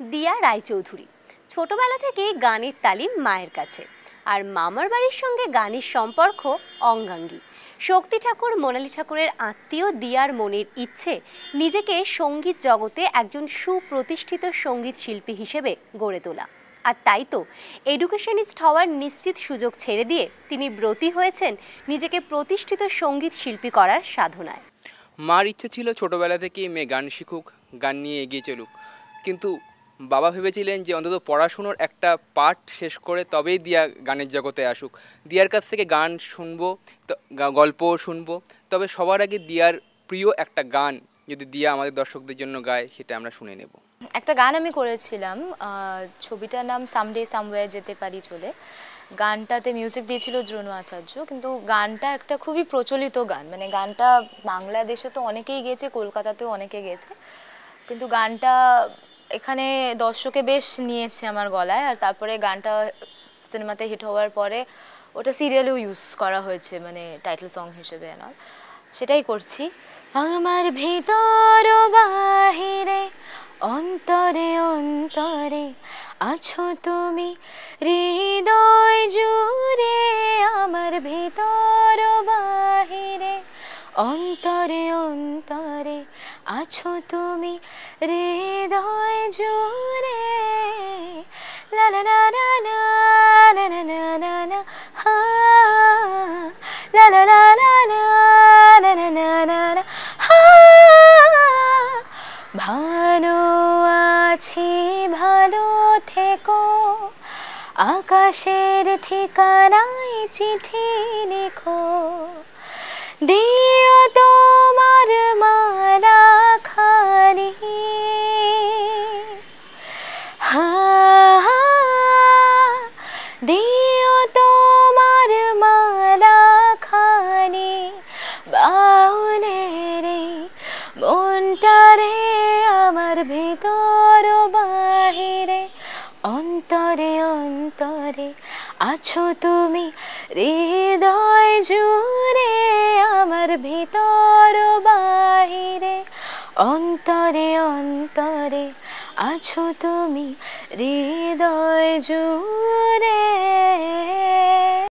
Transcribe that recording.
দিয়া রায়চৌধুরী। ছোটবেলা থেকেই গানের তালিম মায়ের কাছে। আর মামার বাড়ির সঙ্গে গানের সম্পর্ক অঙ্গাঙ্গী। শক্তি ঠাকুর, মোনালি ঠাকুরের আত্মীয় দিয়ার মনের ইচ্ছে নিজেকে সংগীত জগতে একজন সুপ্রতিষ্ঠিত সংগীত শিল্পী হিসেবে গড়ে তোলা। আর তাই তো এডুকেশনিস্ট হওয়ার নিশ্চিত সুযোগ ছেড়ে দিয়ে তিনি ব্রতী হয়েছেন নিজেকে প্রতিষ্ঠিত সংগীত শিল্পী করার সাধনায়। মার ইচ্ছে ছিল ছোটবেলা থেকেই মেয়ে গান শিখুক, গান নিয়ে এগিয়ে চলুক। কিন্তু বাবা ভেবেছিলেন যে অন্তত পড়াশুনোর একটা পার্ট শেষ করে তবেই দিয়া গানের জগতে আসুক। দিয়ার কাছ থেকে গান শুনব, তো, গা- গল্পও শুনব। তবে সবার আগে দিয়ার প্রিয় একটা গান যদি দিয়া আমাদের দর্শকদের জন্য গায়, সেটা আমরা শুনে নেব। একটা গান আমি করেছিলাম ছবিটার নাম সামডে সামওয়্যার যেতে পারি চলে। গানটাতে মিউজিক দিয়েছিল দ্রোণ আচার্য, কিন্তু গানটা একটা খুবই প্রচলিত গান। মানে গানটা বাংলাদেশে তো অনেকেই গেছে, কলকাতাতেও অনেকে গেছে। কিন্তু গানটা এখানে দর্শকে বেশ নিয়েছে আমার গলায়, আর তারপরে গানটা সিনেমাতে হিট হওয়ার পরে ওটা সিরিয়ালেও ইউজ করা হয়েছে মানে টাইটেল সং হিসেবে এনাল সেটাই করছি। আমার ভিতর বাহিরে, অন্তরে অন্তরে আছো তুমি, হৃদয় জুড়ে আমার ভিতর বাহিরে, অন্তরে অন্তরে আছো তুমি হৃদয় জুড়ে লা লা লা লা লা লা লা লা লা লা হা লা লা লা লা লা লা লা হা ভালো আছি ভালো থেকো আকাশের ঠিকানায় চিঠি লিখো দিও ভিতর বাহিরে, অন্তরে অন্তরে আছো তুমি। হৃদয় জুড়ে আমার ভিতর বাহিরে, অন্তরে অন্তরে আছো তুমি। হৃদয় জুড়ে